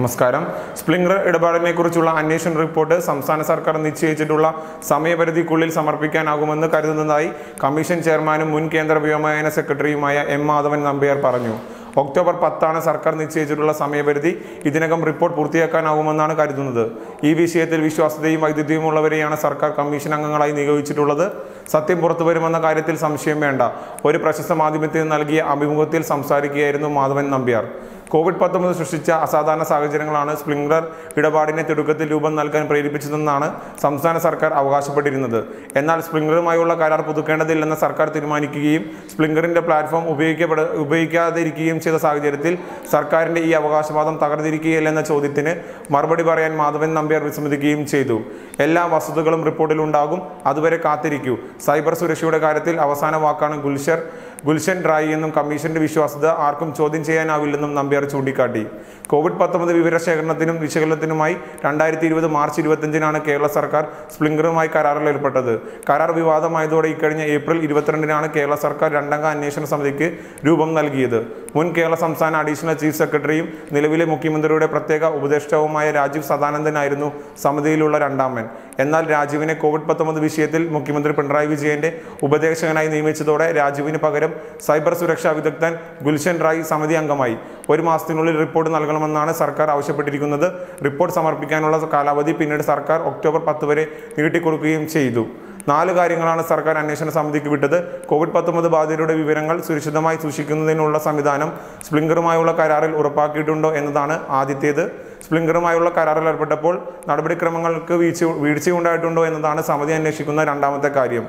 നമസ്കാരം. സ്പ്ലിംഗർ ഇടപാടിനെ കുറിച്ചുള്ള അന്വേഷണ റിപ്പോർട്ട് സംസ്ഥാന സർക്കാർ നിശ്ചയിച്ചിട്ടുള്ള സമയപരിധിക്കുള്ളിൽ സമർപ്പിക്കാനാകുമെന്ന് കരുതുന്നതായി കമ്മീഷൻ ചെയർമാനും മുൻ കേന്ദ്ര വ്യോമയാന സെക്രട്ടറിയുമായ എം മാധവൻ നമ്പ്യാർ പറഞ്ഞു. ഒക്ടോബർ പത്താണ് സർക്കാർ നിശ്ചയിച്ചിട്ടുള്ള സമയപരിധി. ഇതിനകം റിപ്പോർട്ട് പൂർത്തിയാക്കാനാകുമെന്നാണ് കരുതുന്നത്. ഈ വിഷയത്തിൽ വിശ്വാസ്യതയും വൈദ്യുതിയും ഉള്ളവരെയാണ് സർക്കാർ കമ്മീഷൻ അംഗങ്ങളായി നിയോഗിച്ചിട്ടുള്ളത്. സത്യം പുറത്തു വരുമെന്ന കാര്യത്തിൽ സംശയം വേണ്ട. ഒരു പ്രശസ്ത മാധ്യമത്തിന് നൽകിയ അഭിമുഖത്തിൽ സംസാരിക്കുകയായിരുന്നു മാധവൻ നമ്പ്യാർ. കോവിഡ് പത്തൊമ്പത് സൃഷ്ടിച്ച അസാധാരണ സാഹചര്യങ്ങളാണ് സ്പ്ലിംഗർ ഇടപാടിനെ തിടുക്കത്തിൽ രൂപം നൽകാൻ പ്രേരിപ്പിച്ചതെന്നാണ് സംസ്ഥാന സർക്കാർ അവകാശപ്പെട്ടിരുന്നത്. എന്നാൽ സ്പ്ലിംഗറുമായുള്ള കരാർ പുതുക്കേണ്ടതില്ലെന്ന് സർക്കാർ തീരുമാനിക്കുകയും സ്പ്ലിംഗറിന്റെ പ്ലാറ്റ്ഫോം ഉപയോഗിക്കപ്പെട ഉപയോഗിക്കാതിരിക്കുകയും ചെയ്ത സാഹചര്യത്തിൽ സർക്കാരിന്റെ ഈ അവകാശവാദം തകർന്നിരിക്കുകയില്ലെന്ന ചോദ്യത്തിന് മറുപടി പറയാൻ മാധവൻ നമ്പ്യാർ വിസമ്മതിക്കുകയും ചെയ്തു. എല്ലാ വസ്തുതകളും റിപ്പോർട്ടിൽ ഉണ്ടാകും അതുവരെ കാത്തിരിക്കൂ. സൈബർ സുരക്ഷയുടെ കാര്യത്തിൽ അവസാന വാക്കാണ് negociar ഗുൽഷൻ റായി എന്നും കമ്മീഷന്റെ വിശ്വാസ്യത ആർക്കും ചോദ്യം ചെയ്യാനാവില്ലെന്നും നമ്പ്യാർ ചൂണ്ടിക്കാട്ടി. കോവിഡ് പത്തൊമ്പത് വിവരശേഖരണത്തിനും വിശകലനത്തിനുമായി രണ്ടായിരത്തി ഇരുപത് മാർച്ച് ഇരുപത്തഞ്ചിനാണ് കേരള സർക്കാർ സ്പ്ലിംഗറുമായി കരാറിൽ ഏർപ്പെട്ടത്. കരാർ വിവാദമായതോടെ ഇക്കഴിഞ്ഞ ഏപ്രിൽ ഇരുപത്തിരണ്ടിനാണ് കേരള സർക്കാർ രണ്ടംഗ അന്വേഷണ സമിതിക്ക് രൂപം നൽകിയത്. മുൻ കേരള സംസ്ഥാന അഡീഷണൽ ചീഫ് സെക്രട്ടറിയും നിലവിലെ മുഖ്യമന്ത്രിയുടെ പ്രത്യേക ഉപദേഷ്ടാവുമായ രാജീവ് സദാനന്ദനായിരുന്നു സമിതിയിലുള്ള രണ്ടാമൻ. എന്നാൽ രാജീവിനെ കോവിഡ് പത്തൊമ്പത് വിഷയത്തിൽ മുഖ്യമന്ത്രി പിണറായി വിജയന്റെ ഉപദേശകനായി നിയമിച്ചതോടെ രാജീവിന് പകരം സൈബർ സുരക്ഷാ വിദഗ്ധൻ ഗുൽഷൻ റായ് സമിതി അംഗമായി. ഒരു മാസത്തിനുള്ളിൽ റിപ്പോർട്ട് നൽകണമെന്നാണ് സർക്കാർ ആവശ്യപ്പെട്ടിരിക്കുന്നത്. റിപ്പോർട്ട് സമർപ്പിക്കാനുള്ള കാലാവധി പിന്നീട് സർക്കാർ ഒക്ടോബർ പത്ത് വരെ നീട്ടിക്കൊടുക്കുകയും ചെയ്തു. നാല് കാര്യങ്ങളാണ് സർക്കാർ അന്വേഷണ സമിതിക്ക് വിട്ടത്. കോവിഡ് പത്തൊമ്പത് ബാധിതരുടെ വിവരങ്ങൾ സുരക്ഷിതമായി സൂക്ഷിക്കുന്നതിനുള്ള സംവിധാനം സ്പ്ലിങ്കറുമായുള്ള കരാറിൽ ഉറപ്പാക്കിയിട്ടുണ്ടോ എന്നതാണ് ആദ്യത്തേത്. സ്പ്ലിംഗറുമായുള്ള കരാറിൽ ഏർപ്പെട്ടപ്പോൾ നടപടിക്രമങ്ങൾക്ക് വീഴ്ച വീഴ്ചയുണ്ടായിട്ടുണ്ടോ എന്നതാണ് സമിതി അന്വേഷിക്കുന്ന രണ്ടാമത്തെ കാര്യം.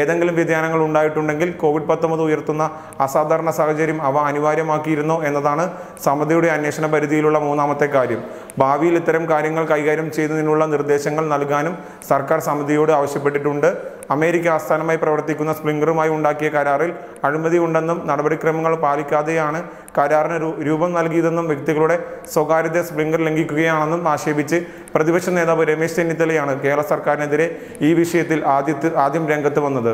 ഏതെങ്കിലും വ്യതിയാനങ്ങൾ ഉണ്ടായിട്ടുണ്ടെങ്കിൽ കോവിഡ് പത്തൊമ്പത് ഉയർത്തുന്ന അസാധാരണ സാഹചര്യം അവ അനിവാര്യമാക്കിയിരുന്നോ എന്നതാണ് സമിതിയുടെ അന്വേഷണ പരിധിയിലുള്ള മൂന്നാമത്തെ കാര്യം. ഭാവിയിൽ ഇത്തരം കാര്യങ്ങൾ കൈകാര്യം ചെയ്യുന്നതിനുള്ള നിർദ്ദേശങ്ങൾ നൽകാനും സർക്കാർ സമിതിയോട് ആവശ്യപ്പെട്ടിട്ടുണ്ട്. അമേരിക്ക ആസ്ഥാനമായി പ്രവർത്തിക്കുന്ന സ്പ്രിംഗറുമായി ഉണ്ടാക്കിയ കരാറിൽ അഴിമതി ഉണ്ടെന്നും നടപടിക്രമങ്ങൾ പാലിക്കാതെയാണ് കരാറിന് രൂപം നൽകിയതെന്നും വ്യക്തികളുടെ സ്വകാര്യത സ്പ്രിംഗർ ലംഘിക്കുകയാണെന്നും ആക്ഷേപിച്ച് പ്രതിപക്ഷ നേതാവ് രമേശ് ചെന്നിത്തലയാണ് കേരള സർക്കാരിനെതിരെ ഈ വിഷയത്തിൽ ആദ്യത്തെ ആദ്യം രംഗത്ത് വന്നത്.